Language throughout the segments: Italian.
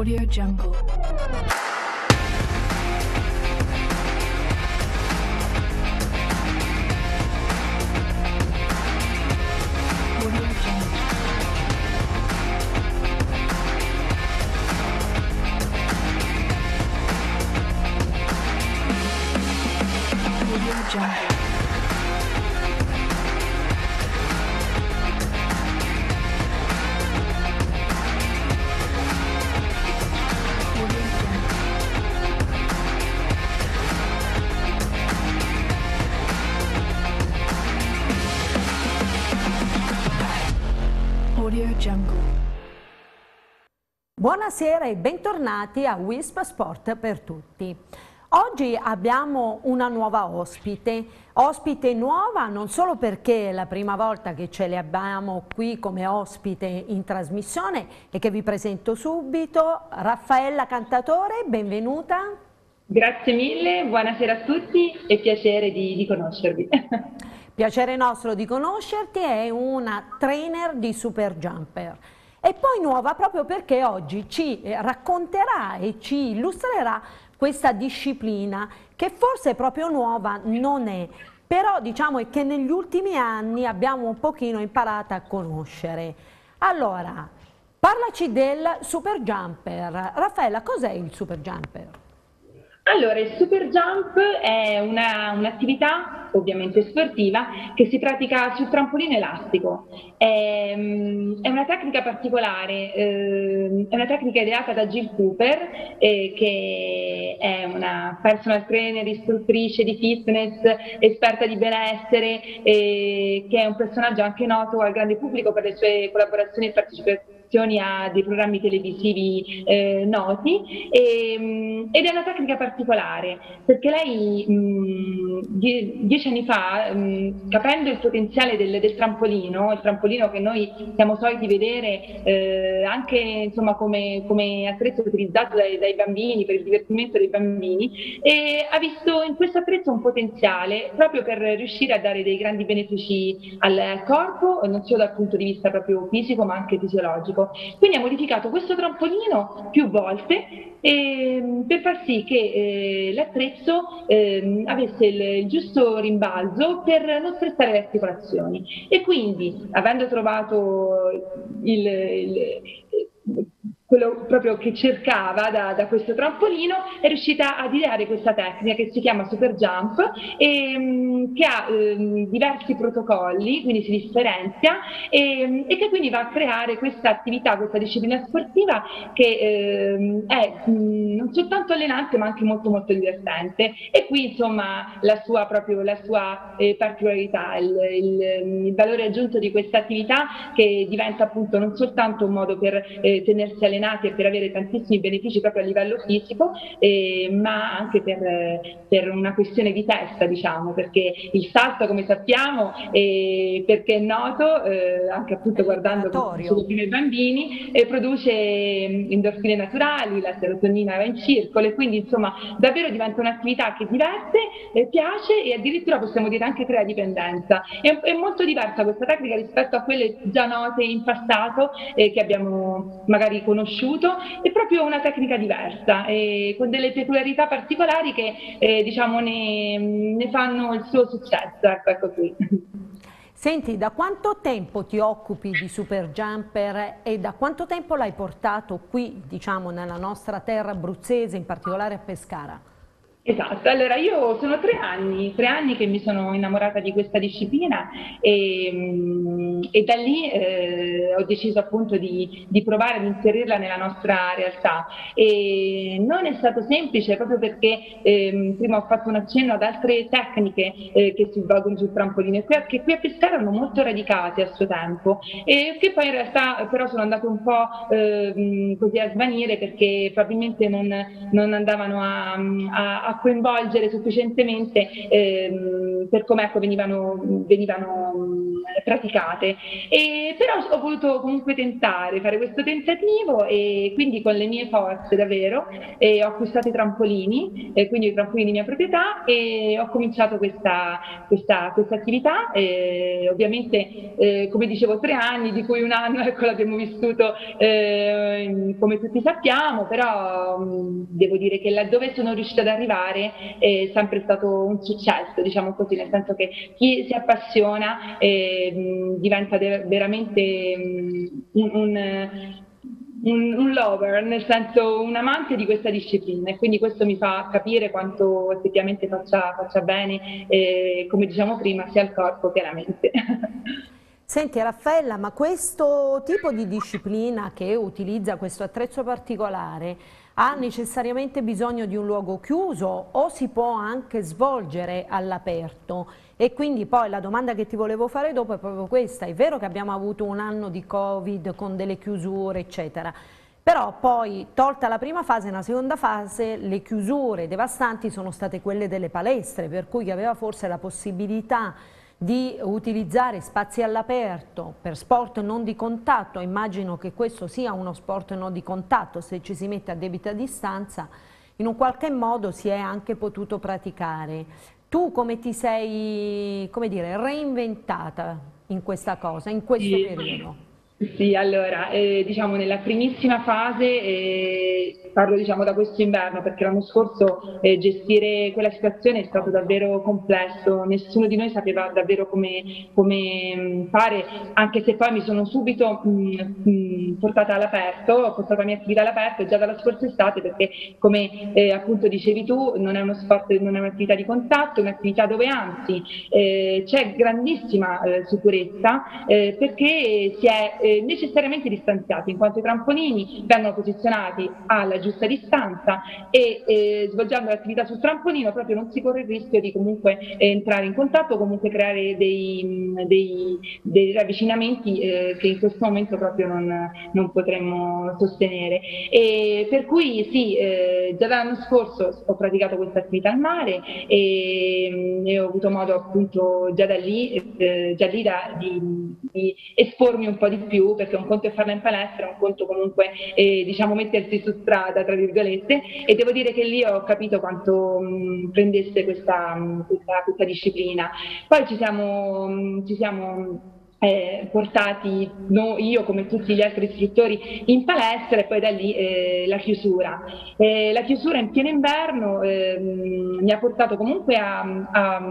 Audio Jungle. Buonasera e bentornati a Wisp Sport per tutti. Oggi abbiamo una nuova ospite, ospite nuova non solo perché è la prima volta che ce le abbiamo qui come ospite in trasmissione e che vi presento subito, Raffaella Cantatore, benvenuta. Grazie mille, buonasera a tutti e piacere di, di conoscervi. Piacere nostro di conoscerti, è una trainer di super jumper. E poi nuova proprio perché oggi ci eh, racconterà e ci illustrerà questa disciplina che forse proprio nuova non è, però diciamo è che negli ultimi anni abbiamo un pochino imparato a conoscere. Allora, parlaci del super jumper. Raffaella, cos'è il super jumper? Allora, il super jump è una- un'attività ovviamente sportiva che si pratica sul trampolino elastico. È, mm, è una tecnica particolare, ehm, è una tecnica ideata da Jill Cooper, eh, che è una personal trainer, istruttrice di fitness, esperta di benessere, e che è un personaggio anche noto al grande pubblico per le sue collaborazioni e partecipazioni a dei programmi televisivi eh, noti e, mh, ed è una tecnica particolare perché lei mh, die- dieci anni fa mh, capendo il potenziale del, del trampolino il trampolino che noi siamo soliti vedere eh, anche insomma come, come attrezzo utilizzato dai, dai bambini per il divertimento dei bambini ha visto in questo attrezzo un potenziale proprio per riuscire a dare dei grandi benefici al corpo non solo dal punto di vista proprio fisico ma anche fisiologico quindi ha modificato questo trampolino più volte ehm, per far sì che eh, l'attrezzo ehm, avesse il, il giusto rimbalzo per non stressare le articolazioni. E quindi, avendo trovato il, il- quello proprio che cercava da, da questo trampolino, è riuscita ad ideare questa tecnica che si chiama super jump e mm, che ha ehm, diversi protocolli, quindi si differenzia e, e che quindi va a creare questa attività, questa disciplina sportiva che ehm, è mm, non soltanto allenante ma anche molto molto divertente. E qui insomma la sua, proprio, la sua eh, particolarità, il, il- il valore aggiunto di questa attività che diventa appunto non soltanto un modo per eh, tenersi allenati e per avere tantissimi benefici proprio a livello fisico, eh, ma anche per, per una questione di testa, diciamo, perché il salto, come sappiamo, eh, perché è noto, eh, anche appunto guardando ai bambini, produce mm, endorfine naturali, la serotonina va in circolo e quindi insomma davvero diventa un'attività che diverte, eh, piace e addirittura possiamo dire anche crea dipendenza. È, è molto diversa questa tecnica rispetto a quelle già note in passato eh, che abbiamo magari conosciuto, è proprio una tecnica diversa e con delle peculiarità particolari che eh, diciamo ne, ne fanno il suo successo. Ecco, ecco qui. Senti, da quanto tempo ti occupi di super jumper e da quanto tempo l'hai portato qui, diciamo, nella nostra terra abruzzese, in particolare a Pescara? Esatto, allora io sono tre anni, tre anni che mi sono innamorata di questa disciplina e, mm, e da lì eh, ho deciso appunto di, di provare ad inserirla nella nostra realtà. E non è stato semplice proprio perché ehm, prima ho fatto un accenno ad altre tecniche eh, che si svolgono sul trampolino e che qui a Pescara erano molto radicate a suo tempo e che poi in realtà però sono andate un po' ehm, così a svanire perché probabilmente non, non andavano a, a- a coinvolgere sufficientemente ehm, per come ecco, venivano, venivano praticate. E, però ho voluto comunque tentare, fare questo tentativo e quindi con le mie forze davvero ho acquistato i trampolini, quindi i trampolini di mia proprietà e ho cominciato questa, questa, questa attività. ovviamente, eh, come dicevo, tre anni, di cui un anno ecco, l'abbiamo vissuto eh, come tutti sappiamo, però mh, devo dire che laddove sono riuscita ad arrivare è sempre stato un successo, diciamo così, nel senso che chi si appassiona eh, diventa veramente mh, un, un un, un, lover, nel senso un amante di questa disciplina e quindi questo mi fa capire quanto effettivamente faccia, faccia bene, eh, come diciamo prima, sia al corpo che alla mente. Senti Raffaella, ma questo tipo di disciplina che utilizza questo attrezzo particolare ha necessariamente bisogno di un luogo chiuso o si può anche svolgere all'aperto? E quindi poi la domanda che ti volevo fare dopo è proprio questa, è vero che abbiamo avuto un anno di Covid con delle chiusure eccetera, però poi tolta la prima fase, nella seconda fase le chiusure devastanti sono state quelle delle palestre, per cui chi aveva forse la possibilità di utilizzare spazi all'aperto per sport non di contatto, immagino che questo sia uno sport non di contatto, se ci si mette a debita distanza, in un qualche modo si è anche potuto praticare. Tu come ti sei, come dire, reinventata in questa cosa, in questo periodo? Sì, allora, eh, diciamo nella primissima fase, eh, parlo diciamo da questo inverno perché l'anno scorso eh, gestire quella situazione è stato davvero complesso, nessuno di noi sapeva davvero come, come mm, fare, anche se poi mi sono subito mh, mm, mh, mm, portata all'aperto, ho portato la mia attività all'aperto già dalla scorsa estate perché come eh, appunto dicevi tu non è uno sport, non è un'attività di contatto, è un'attività dove anzi eh, c'è grandissima eh, sicurezza perché si è eh, necessariamente distanziati, in quanto i trampolini vengono posizionati alla giusta distanza e eh, svolgendo l'attività sul trampolino proprio non si corre il rischio di comunque eh, entrare in contatto o comunque creare dei, dei, dei ravvicinamenti eh, che in questo momento proprio non, non potremmo sostenere. E per cui sì, eh, già dall'anno scorso ho praticato questa attività al mare e, e ho avuto modo appunto già da lì, già lì da, di, di espormi un po' di più più, perché un conto è farla in palestra, un conto comunque eh, diciamo mettersi su strada, tra virgolette, e devo dire che lì ho capito quanto mh, prendesse questa, questa, questa, disciplina. Poi ci siamo, mh, ci siamo eh, portati no, io come tutti gli altri istruttori in palestra e poi da lì eh, la chiusura. Eh, la chiusura in pieno inverno ehm, mi ha portato comunque a, a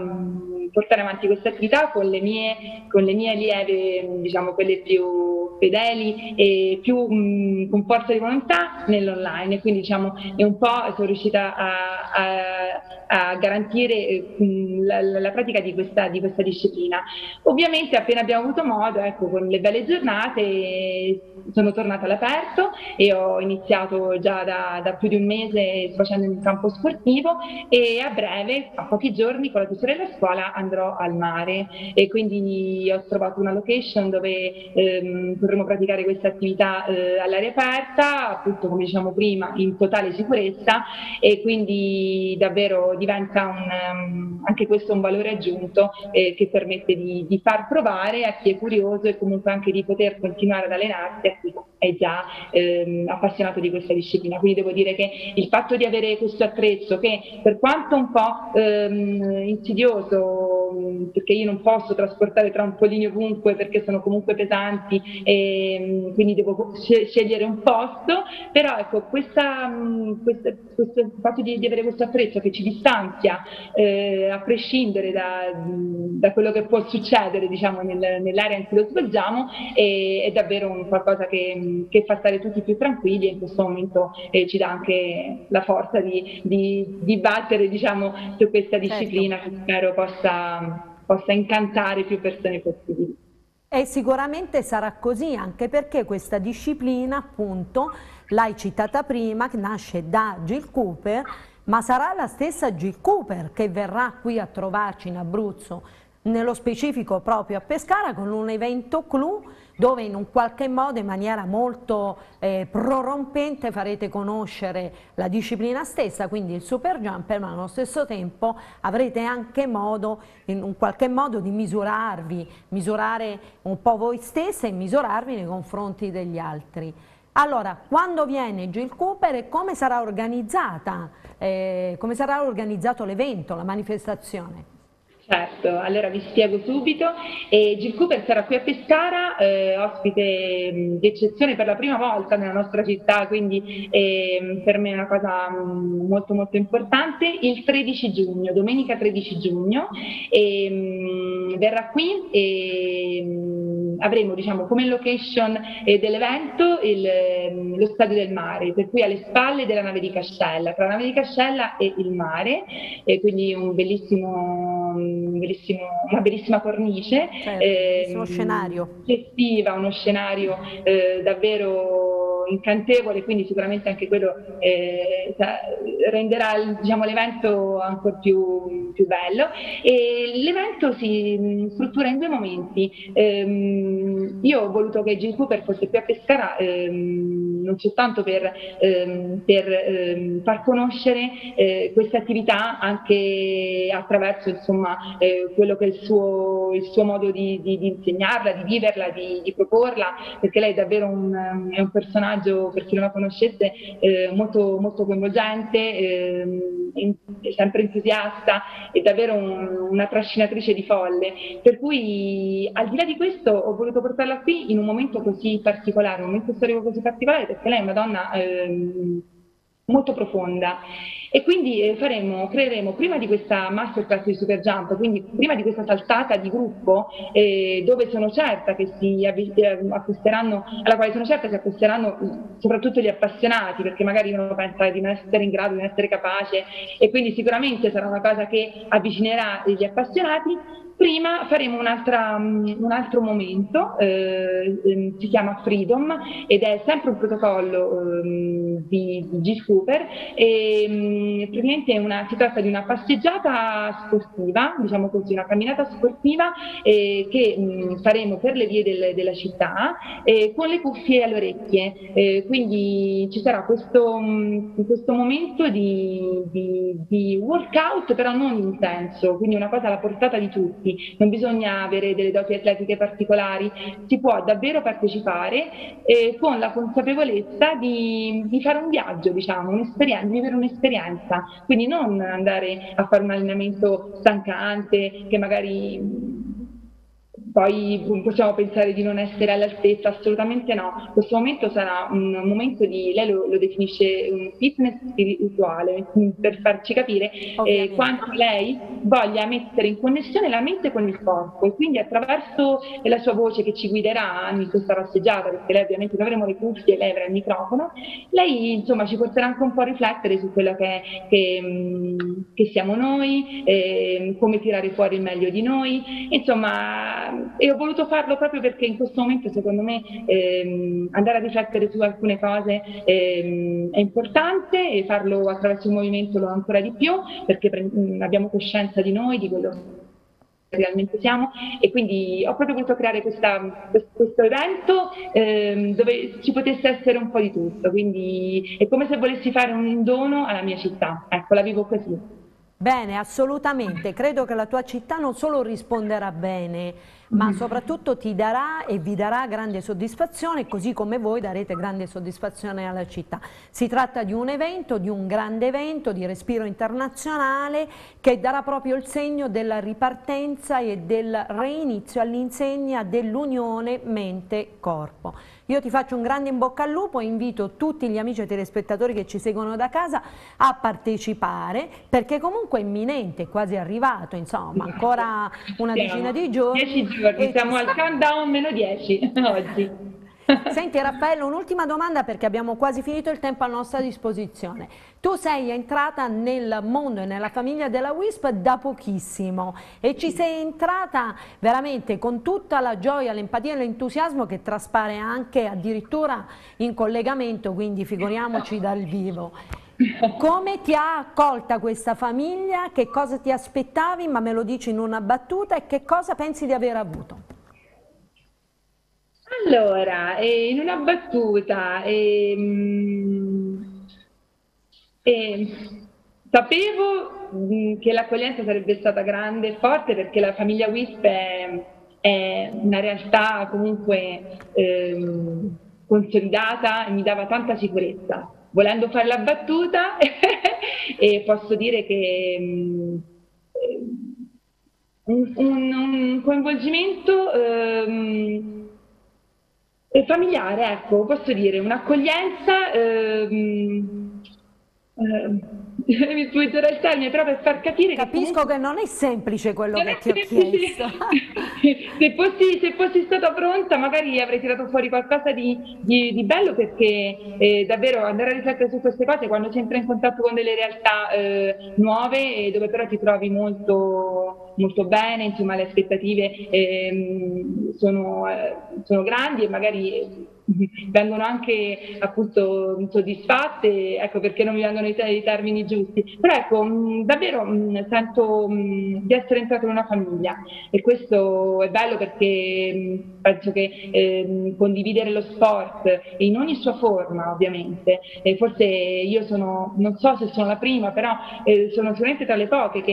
portare avanti questa attività con le mie, con le mie allieve, diciamo quelle più fedeli e più mh, con forza di volontà nell'online. Quindi diciamo è un po' sono riuscita a, a, a garantire mh, la, la, pratica di questa, di questa disciplina. Ovviamente appena abbiamo avuto modo, ecco, con le belle giornate, sono tornata all'aperto e ho iniziato già da, da più di un mese facendo in campo sportivo e a breve, a pochi giorni, con la chiusura della scuola andrò al mare e quindi ho trovato una location dove ehm, potremo praticare questa attività eh, all'aria aperta, appunto come diciamo prima, in totale sicurezza e quindi davvero diventa un, um, anche questo un valore aggiunto eh, che permette di, di far provare a chi è curioso e comunque anche di poter continuare ad allenarsi a chi è già ehm, appassionato di questa disciplina. Quindi devo dire che il fatto di avere questo attrezzo che per quanto un po' ehm, insidioso, perché io non posso trasportare trampolini ovunque perché sono comunque pesanti e ehm, quindi devo scegliere un posto, però ecco questa, questa, questo fatto di, di, avere questo attrezzo che ci distanzia eh, a prescindere da, da, quello che può succedere diciamo, nel, nell'area in cui lo svolgiamo è, è davvero un qualcosa che che fa stare tutti più tranquilli e in questo momento eh, ci dà anche la forza di, di, di battere diciamo, su questa certo. disciplina certo. che spero possa, possa incantare più persone possibili. E sicuramente sarà così, anche perché questa disciplina, appunto, l'hai citata prima, che nasce da Jill Cooper, ma sarà la stessa Jill Cooper che verrà qui a trovarci in Abruzzo nello specifico proprio a Pescara con un evento clou dove in un qualche modo in maniera molto eh, prorompente farete conoscere la disciplina stessa, quindi il super jumper, ma allo stesso tempo avrete anche modo in un qualche modo di misurarvi, misurare un po' voi stesse e misurarvi nei confronti degli altri. Allora, quando viene Jill Cooper e come sarà organizzata, eh, come sarà organizzato l'evento, la manifestazione? Certo, allora vi spiego subito. E Jill Cooper sarà qui a Pescara, eh, ospite di eccezione per la prima volta nella nostra città, quindi eh, per me è una cosa molto molto importante, il 13 giugno, domenica 13 giugno, e, verrà qui e avremo diciamo, come location eh, dell'evento lo Stadio del Mare, per cui alle spalle della nave di Cascella, tra la nave di Cascella e il mare, quindi un bellissimo una bellissima cornice, certo, eh, uno scenario. Gestiva, uno scenario eh, davvero incantevole, quindi sicuramente anche quello eh, renderà diciamo, l'evento ancora più, più, bello. E l'evento si struttura in due momenti. Ehm, io ho voluto che Jim Cooper fosse qui a Pescara ehm, non soltanto per, ehm, per ehm, far conoscere eh, questa attività anche attraverso insomma, eh, quello che è il suo, il suo modo di, di, di, insegnarla, di viverla, di, di, proporla, perché lei è davvero un, è un personaggio, per chi non la conoscesse, eh, molto, molto coinvolgente, eh, sempre entusiasta, è davvero un, una trascinatrice di folle. Per cui al di là di questo ho voluto portarla qui in un momento così particolare, un momento storico così particolare, perché lei è una donna ehm, molto profonda e quindi eh, faremo, creeremo prima di questa masterclass di Super Jump, quindi prima di questa saltata di gruppo eh, dove sono certa che si eh, acquisteranno, alla quale sono certa si acquisteranno soprattutto gli appassionati perché magari uno pensa di non essere in grado, di non essere capace e quindi sicuramente sarà una cosa che avvicinerà gli appassionati Prima faremo mm, un altro momento, eh, ehm, si chiama Freedom ed è sempre un protocollo eh, di, di G. Cooper mm, praticamente una, si tratta di una passeggiata sportiva, diciamo così, una camminata sportiva eh, che mh, mm, faremo per le vie del, della città eh, con le cuffie alle orecchie, eh, quindi ci sarà questo, mh, questo momento di, di, di workout però non intenso, quindi una cosa alla portata di tutti. Non bisogna avere delle doti atletiche particolari, si può davvero partecipare eh, con la consapevolezza di, di fare un viaggio, diciamo, un'esperienza, vivere un'esperienza, quindi non andare a fare un allenamento stancante che magari poi possiamo pensare di non essere all'altezza, assolutamente no. Questo momento sarà un momento di, lei lo, lo definisce un fitness spirituale, per farci capire eh, quanto lei voglia mettere in connessione la mente con il corpo. E quindi attraverso la sua voce che ci guiderà in questa passeggiata, perché lei ovviamente non avremo le cuffie, lei avrà il microfono, lei insomma ci porterà anche un po' a riflettere su quello che, che, mm, che siamo noi, eh, come tirare fuori il meglio di noi, insomma e ho voluto farlo proprio perché in questo momento secondo me ehm, andare a riflettere su alcune cose ehm, è importante e farlo attraverso il movimento lo ancora di più perché abbiamo coscienza di noi, di quello che realmente siamo. E quindi ho proprio voluto creare questa, questo evento ehm, dove ci potesse essere un po' di tutto, quindi è come se volessi fare un dono alla mia città, ecco la vivo così. Bene, assolutamente, credo che la tua città non solo risponderà bene, ma soprattutto ti darà e vi darà grande soddisfazione, così come voi darete grande soddisfazione alla città. Si tratta di un evento, di un grande evento di respiro internazionale che darà proprio il segno della ripartenza e del reinizio all'insegna dell'unione mente-corpo. Io ti faccio un grande in bocca al lupo e invito tutti gli amici e telespettatori che ci seguono da casa a partecipare perché comunque è imminente, è quasi arrivato, insomma, ancora una decina di giorni. Giorni, siamo al countdown meno dieci oggi. Senti Raffaello, un'ultima domanda perché abbiamo quasi finito il tempo a nostra disposizione. Tu sei entrata nel mondo e nella famiglia della WISP da pochissimo e ci sei entrata veramente con tutta la gioia, l'empatia e l'entusiasmo che traspare anche addirittura in collegamento, quindi figuriamoci dal vivo. Come ti ha accolta questa famiglia? Che cosa ti aspettavi? Ma me lo dici in una battuta e che cosa pensi di aver avuto? Allora, eh, in una battuta, ehm, eh, sapevo mm, che l'accoglienza sarebbe stata grande e forte perché la famiglia WISP è, è una realtà comunque ehm, consolidata e mi dava tanta sicurezza. Volendo fare la battuta, posso dire che mh, un, un, coinvolgimento ehm, familiare, ecco, posso dire, un'accoglienza ehm, mi sfuggerà il termine, però per far capire Capisco che, che non è semplice quello che ti ho chiesto. se, fossi, se, fossi, stata pronta magari avrei tirato fuori qualcosa di, di, di bello perché eh, davvero andare a riflettere su queste cose quando si entra in contatto con delle realtà eh, nuove dove però ti trovi molto, molto bene, insomma le aspettative eh, sono, sono grandi e magari vengono anche appunto soddisfatte, ecco perché non mi vengono i, i termini giusti. Però ecco, mh, davvero mh, sento mh, di essere entrato in una famiglia e questo è bello perché penso che eh, condividere lo sport in ogni sua forma ovviamente, e forse io sono, non so se sono la prima, però eh, sono sicuramente tra le poche che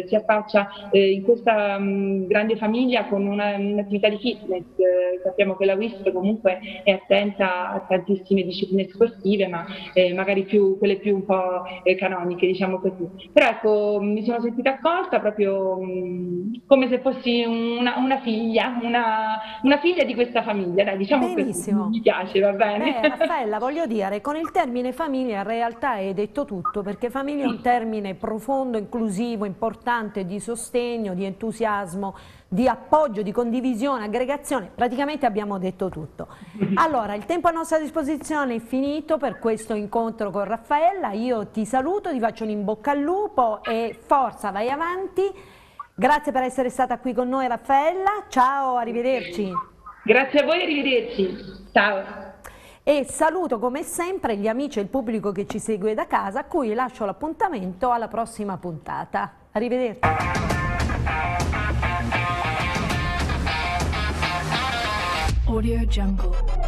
eh, si affaccia eh, in questa grande famiglia con una, un'attività di fitness. Eh, sappiamo che la WISP comunque è attenta a tantissime discipline sportive, ma eh, magari più, quelle più un po' eh, canoniche, diciamo così. Però ecco, mi sono sentita accolta proprio mh, come se fossi una, una figlia, una, una, figlia di questa famiglia, dai, diciamo Benissimo. Così. Mi piace, va bene. Eh, Raffaella, voglio dire, con il termine famiglia in realtà hai detto tutto, perché famiglia è un termine profondo, inclusivo, importante, di sostegno, di entusiasmo, di appoggio, di condivisione, aggregazione, praticamente abbiamo detto tutto. Allora, il tempo a nostra disposizione è finito per questo incontro con Raffaella, io ti saluto, ti faccio un in bocca al lupo e forza, vai avanti. Grazie per essere stata qui con noi Raffaella, ciao, arrivederci. Grazie a voi, arrivederci. Ciao. E saluto come sempre gli amici e il pubblico che ci segue da casa, a cui lascio l'appuntamento alla prossima puntata. Arrivederci. Audio Jungle.